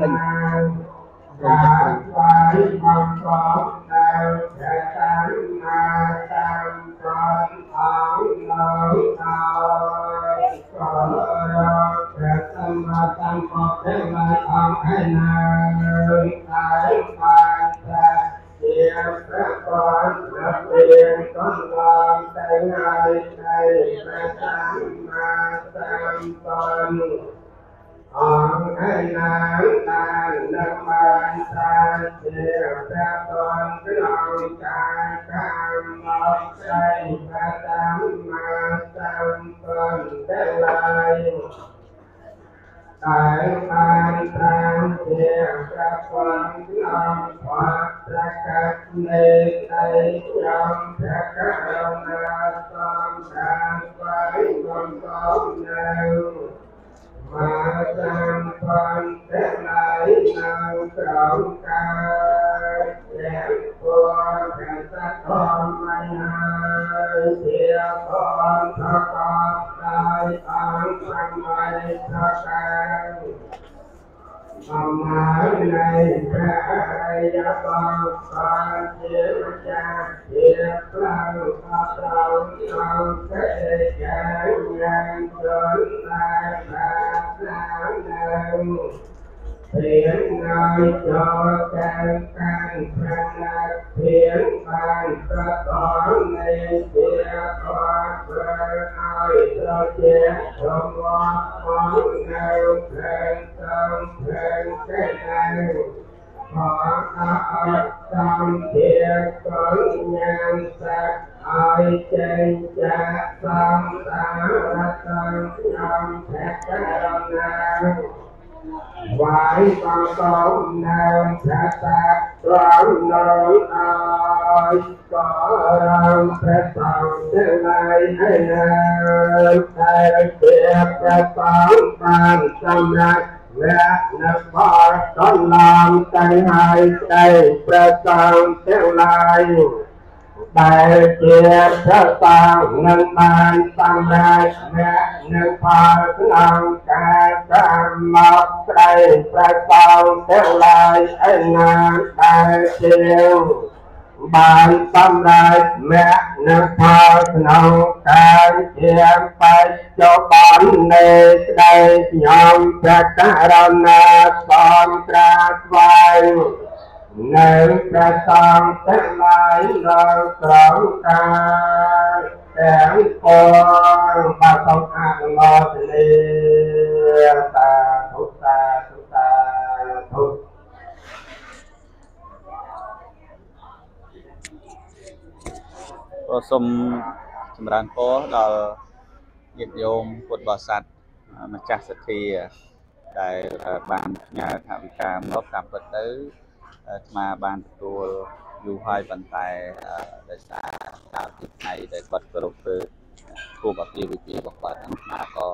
រុណាការស្វាយមកផងនៅព្រះសម្មាសម្ពុទ្ធអង្គនៅ អង្គឯណាតែបានតែជាព្រះបានព្រះទានក៏ឡើងតែថ្ងៃនៃព្រះសម្មាសម្ពុទ្ធអង្គឯណាបាននឹងបានសាជាព្រះតនក្នុងការកម្មមកស្ដីព្រះសម្មាសម្ពុទ្ធទាំងឡាយតែបានត្រាំជាព្រះពនក្នុងផាត្រកាត់នៃដៃចំព្រះករុណាសំបានស្វែងបំកំនៅ មកតាមផងទាំងឡាយនៅក្រោមការព្រះពុទ្ធព្រះសត្វធម្មហើយជាផងប្រកបដោយអង្គសម្បត្តិប្រការអំណាចនៃព្រះអរិយបរបានជាម្ចាស់ជាផ្លូវអត់ត្រូវក្នុងកិច្ចការយ៉ាងជន់តែប្រាថ្នា មរៀនហើយចូលតាមការប្រាណធៀនបានប្រកបនៃជាកោប្រហើយត្រូវជាធម្មផងនៅខាងតាមខាងទេណាខអអត់តាមជាកោញានសក្ហើយចេញចាកសំតារតនំភក្ករណា វាយតតោនាមព្រះតាត្រង់នៅអើយក៏រំព្រះតោទាំងឡាយហើយណាតែព្រះព្រះតោបានសម្រាប់វគ្គនៅបរតឡាមទាំងហើយតែព្រះតោទាំងឡាយ ដែលព្រះប្រសាងនឹងបានសម្រេចអ្នកនៅផលក្នុងកាលតាមមកស្ដីប្រសោតទាំងឡាយឯណាដែលជាបានសម្រេចអ្នកនៅផលក្នុងកាលជាបច្ចុប្បន្ននៃស្ដីខ្ញុំព្រះករណាសំត្រាស្វែង នៅព្រះសង្ឃទាំងឡាយនៅក្រោមការទាំងពលបាទសូមអនុមោទនាសាធុសាធុសាធុក៏សូមចម្រើនពរដល់ញាតិញោមពុទ្ធបរិស័ទម្ចាស់សទ្ធាដែលបានផ្ញើថវិកាមកតាមពិតទៅ អាត្មាបានទទួលយូរហើយប៉ុន្តែដោយសារកាលពីថ្ងៃដែលគាត់គោរពធ្វើគូបអាពាហ៍ពិពាហ៍របស់គាត់អាត្មាក៏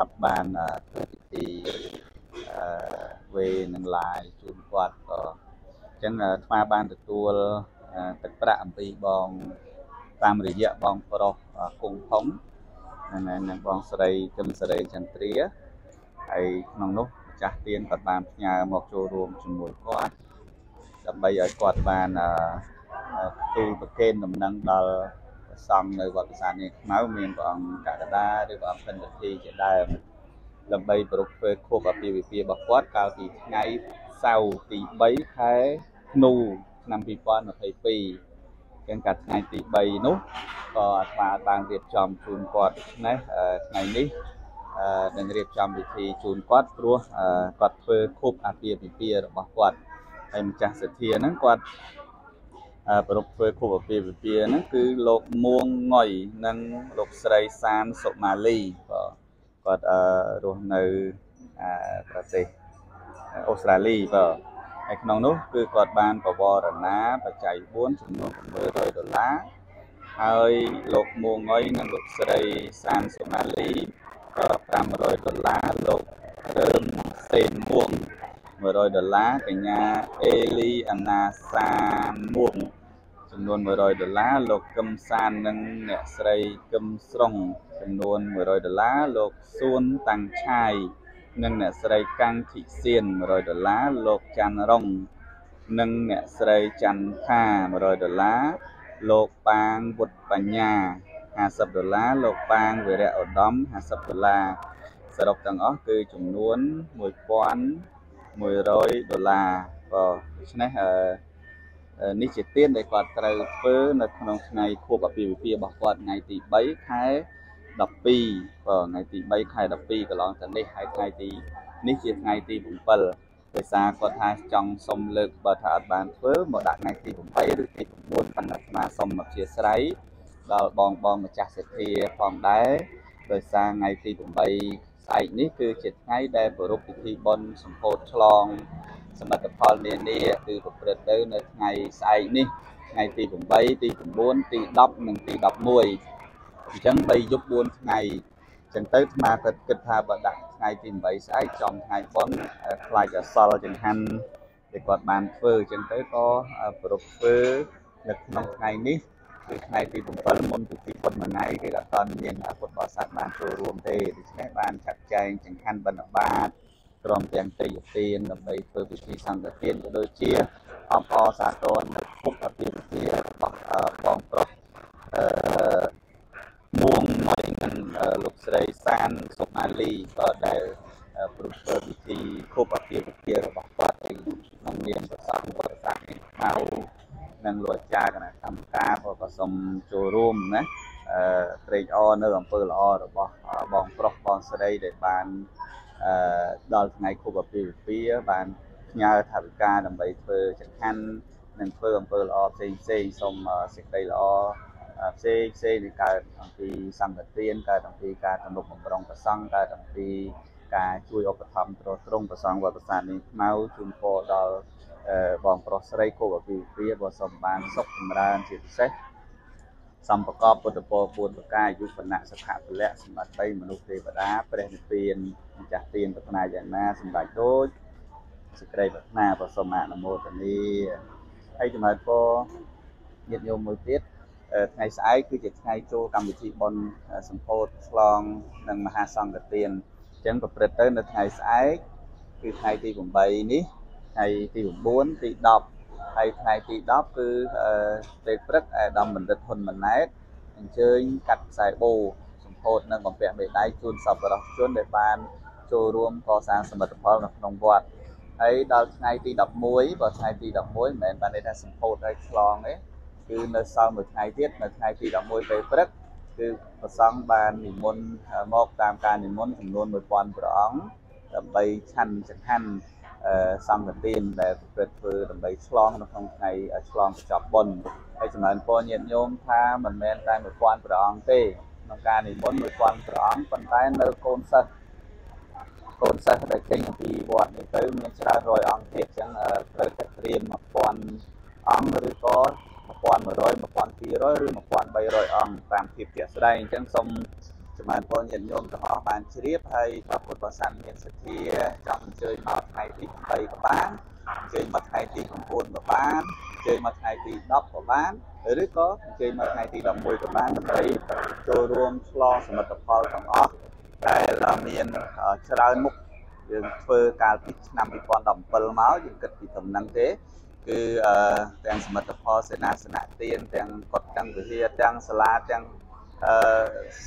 អត់បានធ្វើពិធីអឺវេនឹង live ជូនគាត់ក៏អញ្ចឹងថ្មបានទទួលទឹកប្រាក់អំពីបងតាមរយៈបងប្រុសគង់ធំហ្នឹងហើយនឹងបងស្រីគឹមសេរីចន្ទ្រាហើយក្នុងនោះម្ចាស់ទៀនក៏បានផ្ញើមកចូលរួមជាមួយគាត់ ដើម្បីឲ្យគាត់បានទូលប្រគេនដំណឹងដល់សង្ឃនៅវត្តប្រាសាទនេះខ្មៅមានព្រះអង្គកកដាឬព្រះអង្គពិនទីជាដើមដើម្បីប្រពធ្វើខួបអាពាហ៍ពិពាហ៍របស់គាត់កាលពីថ្ងៃសៅរ៍ទី3ខែធ្នូឆ្នាំ2022ចឹងកាលថ្ងៃទី3នោះក៏អាត្មាបានរៀបចំជូនគាត់ដូច្នេះថ្ងៃនេះនឹងរៀបចំពិធីជូនគាត់ព្រោះគាត់ធ្វើខូបអាពាហ៍ពិពាហ៍របស់គាត់ ហើយម្ចាស់សទ្ធាហ្នឹងគាត់ប្រពធ្វើខូបអាពាហ៍ពិពាហ៍ហ្នឹងគឺលោកមួងងុយនិងលោកស្រីសានសុម៉ាលីបាទគាត់រស់នៅប្រទេសអូស្ត្រាលីបាទហើយក្នុងនោះគឺគាត់បានបវរណាបច្ច័យ4ចំនួន700ដុល្លារហើយលោកមួងុយនិងលោកស្រីសានសុម៉ាលី500ដុល្លារលោករើមសេនមួង 100ដុល្លារកញ្ញាអេលីអាណាសានមួងចំនួន100ដុល្លារលោកកឹមសាននិងអ្នកស្រីកឹមស្រុងចំនួន100ដុល្លារលោកសួនតាំងឆាយនិងអ្នកស្រីកាំងធីសៀន100ដុល្លារលោកច័ន្ទរុងនិងអ្នកស្រីច័ន្ទថា100ដុល្លារលោកប៉ាងវុទ្ធបញ្ញា50ដុល្លារលោកប៉ាងវិរៈឧត្តម50ដុល្លារសរុបទាំងអស់គឺចំនួន 1100ដុល្លារក៏ដូច្នេះនេះជាទានដែលគាត់ត្រូវធ្វើនៅក្នុងថ្ងៃខួបអាពាហ៍ពិពាហ៍របស់គាត់ថ្ងៃទី3ខែ12បើថ្ងៃទី3ខែ12កន្លងទៅនេះហើយថ្ងៃទីនេះជាថ្ងៃទី7ដោយសារគាត់ថាចង់សុំលើកបើថាអត់បានធ្វើមកដាក់ថ្ងៃទី8ឬទី9ប៉ុន្តែស្មាសុំអធិស្ឋានដល់បងបងម្ចាស់សេដ្ឋីផងដែរដោយសារថ្ងៃទី8 ស្អែកនេះគឺជាថ្ងៃដែលប្រពៃពិធីបុណ្យសម្ពោធឆ្លង សមិទ្ធផលនានាគឺប្រព្រឹត្តទៅនៅថ្ងៃស្អែកនេះថ្ងៃទី8ទី9ទី10និងទី11អញ្ចឹង3យប់4ថ្ងៃអញ្ចឹងទៅអាគិតគិតថាបើដាក់ថ្ងៃទី8ស្អែកចំថ្ងៃបុណ្យខ្លាចអសល់ចង្ហាន់ដែលគាត់បានធ្វើអញ្ចឹងទៅក៏ប្រពធ្វើនៅក្នុងថ្ងៃនេះ គឺថ្ងៃទី7មុនពិធីបុណ្យមួយថ្ងៃគេក៏តន់មានពុទ្ធបរិស័ទបានចូលរួមទេដូច្នេះបានចាត់ចែងចង្ហាន់បិណ្ឌបាតព្រមទាំងទេយទានដើម្បីធ្វើពិធីសង្ឃទានក៏ដូចជាអបអរសាទរនៅពុទ្ធពិធីរបស់បងប្រុសអឺមួងមកនឹងលោកស្រីសានសុមាលីក៏ដែលព្រោះធ្វើពិធីគប់អភិវិទ្យារបស់គាត់ក្នុងនាមប្រសងវត្តសាស្ត្រនេះមក និងលោកអាចារ្យគណៈកម្មការក៏សូមចូលរួមណាអឺត្រេកអរនៅអំពើល្អរបស់បងប្រុសបងស្រីដែលបានអឺដល់ថ្ងៃគប់អាពាហ៍ពិពាហ៍បានផ្ញើថវិកាដើម្បីធ្វើចង្ហាន់និងធ្វើអំពើល្អផ្សេងផ្សេងសូមសេចក្តីល្អផ្សេងផ្សេងនៃកើតអំពីសង្ឃទានកើតអំពីការទំនុកបំរុងប្រសង់កើតអំពីការជួយឧបត្ថម្ភទ្រទ្រង់ប្រសង់វត្តសាស្ត្រនេះខ្មៅជូនពរដល់ បងប្រុសស្រីគោបអភិវិបសូមបានសុខចម្រើនជាពិសេសសំប្រកបពុទ្ធពរពួនប្រការយុបណៈសុខៈពលៈសម្បត្តិមនុស្សទេវតាព្រះនិព្វានម្ចាស់ទានប្រាថ្នាយ៉ាងណាសម្ដេចដូចសេចក្តីប្រាថ្នាប្រសូមអនុមោទនីហើយចំណែកពរញាតិញោមមួយទៀតថ្ងៃស្អែកគឺជាថ្ងៃចូលកម្មវិធីបុណ្យសម្ពោធឆ្លងនិងមហាសង្ឃទានអញ្ចឹងប្រព្រឹត្តទៅនៅថ្ងៃស្អែកគឺថ្ងៃទី8នេះ ថ្ងៃទី9ទី10ហើយថ្ងៃទី10គឺពេលព្រឹកអាដាមបណ្ឌិតហ៊ុនម៉ាណែតអញ្ជើញកាត់ខ្សែបូសម្ពោធនិងបំពាក់មេដាយជូនសពរសជនដែលបានចូលរួមកសាងសមិទ្ធផលនៅក្នុងវត្តហើយដល់ថ្ងៃទី11បើថ្ងៃទី11មិនមែនបានន័យថាសម្ពោធហើយឆ្លងទេគឺនៅសល់មួយថ្ងៃទៀតនៅថ្ងៃទី11ពេលព្រឹកគឺប្រសង់បាននិមន្តមកតាមការនិមន្តចំនួន1000ព្រះអង្គដើម្បីឆាន់ចង្ហាន់ សង្ឃទានដែលប្រព្រឹត្តធ្វើដើម្បីឆ្លងនៅក្នុងថ្ងៃឆ្លងបញ្ចប់បុណ្យហើយចំណែនពរញាតិញោមថាមិនមែនតែ1000ព្រះអង្គទេក្នុងការនិមន្ត1000ព្រះអង្គប៉ុន្តែនៅកូនសិស្សកូនសិស្សដែលចេញពីវត្តនេះទៅមានច្រើនរយអង្គទៀតអញ្ចឹងត្រូវតែត្រៀម1000អង្គឬក៏1100 1200ឬ1300អង្គតាមភាពជាក់ស្ដែងអញ្ចឹងសូម សម្រាប់បងញាតិញោមទាំងអស់បានជ្រាបហើយព្រះពុទ្ធបរិស័ទមានសទ្ធាចង់អញ្ជើញមកថ្ងៃទី8ក៏បានអញ្ជើញមកថ្ងៃទី9ក៏បានអញ្ជើញមកថ្ងៃទី10ក៏បានឬក៏អញ្ជើញមកថ្ងៃទី11ក៏បានដើម្បីចូលរួមឆ្លងសមិទ្ធផលទាំងអស់ដែលមានច្រើនមុខយើងធ្វើកាលពីឆ្នាំ2017មកយើងគិតពីដំណឹងទេគឺទាំងសមិទ្ធផលសេនាសនៈទានទាំងកុដទាំងវិហារទាំងសាលាទាំងអឺ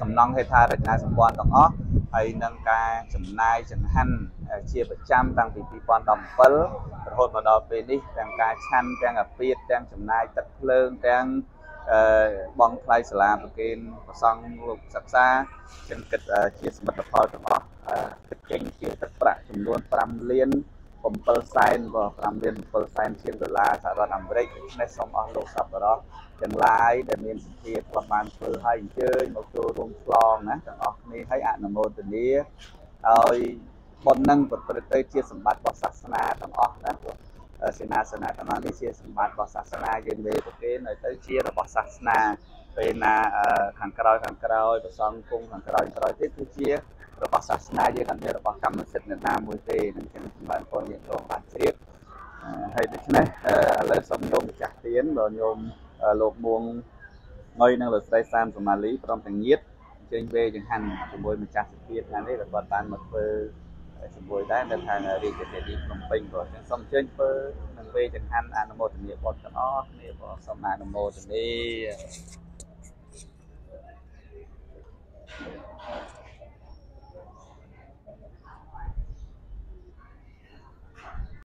សំណង់ហេដ្ឋារចនាសម្ព័ន្ធទាំងអស់ហើយនឹងការចំណាយចង្ហាន់ជាប្រចាំតាំងពី2017រហូតមកដល់ពេលនេះទាំងការឆាន់ទាំងអាពាតទាំងចំណាយទឹកភ្លើងទាំងអឺបងថ្លៃសាលាប្រគេនប្រសង់លោកសិក្សាចឹងគិតជាសមិទ្ធផលទាំងអស់គិតចេញជាទឹកប្រាក់ចំនួន5លាន 7សែនក៏5លាន7សែនជាងដុល្លារសហរដ្ឋអាមេរិកដូច្នេះសូមអស់លោកសប្បុរសទាំងឡាយដែលមានសទ្ធាធ្លាប់បានធ្វើឲ្យអញ្ជើញមកចូលរួមឆ្លងណាទាំងអស់គ្នាឲ្យអនុមោទនាឲ្យបុណ្យនឹងប្រព្រឹត្តទៅជាសម្បត្តិរបស់សាសនាទាំងអស់ណាសេនាសនៈទាំងអស់នេះជាសម្បត្តិរបស់សាសនាយើងមេប្រគេនឲ្យទៅជារបស់សាសនាពេលណាខាងក្រោយខាងក្រោយប្រសងគង់ខាងក្រោយក្រោយទៀតគឺជា របស់សាសនាយើងអត់មានរបស់កម្មសិទ្ធិអ្នកណាមួយទេនឹងចឹងសម្រាប់ពលយើងចូលបានជ្រាបហើយដូច្នេះឥឡូវសូមញោមម្ចាស់ទៀនដល់ញោមលោកមួងងុយនិងលោកស្រីសានសមាលីព្រមទាំងញាតអញ្ជើញវេចង្ហាន់ជាមួយម្ចាស់សុភាពថ្ងៃនេះក៏គាត់បានមកធ្វើជាមួយដែរនៅខាងរាជធានីភ្នំពេញក៏អញ្ចឹងសូមអញ្ជើញធ្វើនឹងវេចង្ហាន់អនុមោទនាបុណ្យទាំងអស់គ្នាក៏សូមអនុមោទនា Thank you.